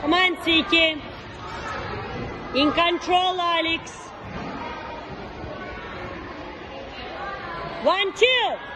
Come on, Siki. In control, Alex. One, two.